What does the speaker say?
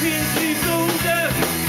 Finns i blodet.